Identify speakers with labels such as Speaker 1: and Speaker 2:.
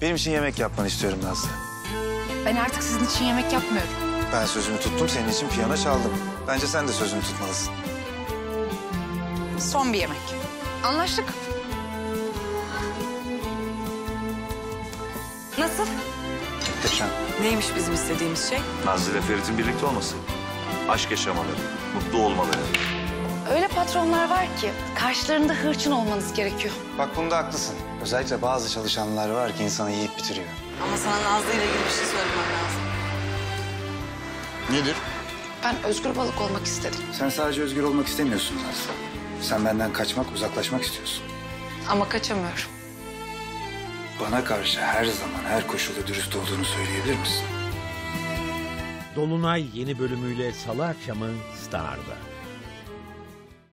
Speaker 1: Benim için yemek yapmanı istiyorum Nazlı.
Speaker 2: Ben artık sizin için yemek yapmıyorum.
Speaker 1: Ben sözümü tuttum, senin için piyano çaldım. Bence sen de sözünü tutmalısın.
Speaker 2: Son bir yemek. Anlaştık.
Speaker 3: Nasıl?
Speaker 1: Muhteşem.
Speaker 3: Neymiş bizim istediğimiz şey?
Speaker 4: Nazlı ile Ferit'in birlikte olması. Aşk yaşamaları, mutlu olmaları.
Speaker 2: Patronlar var ki karşılarında hırçın olmanız gerekiyor.
Speaker 1: Bak bunda haklısın. Özellikle bazı çalışanlar var ki insanı yiyip bitiriyor.
Speaker 3: Ama sana Nazlı ile ilgili bir şey söylemem lazım.
Speaker 1: Nedir?
Speaker 2: Ben özgür balık olmak istedim.
Speaker 1: Sen sadece özgür olmak istemiyorsun Nazlı. Sen benden kaçmak, uzaklaşmak istiyorsun.
Speaker 2: Ama kaçamıyorum.
Speaker 1: Bana karşı her zaman, her koşulda dürüst olduğunu söyleyebilir misin?
Speaker 5: Dolunay yeni bölümüyle Salı akşamı Star'da.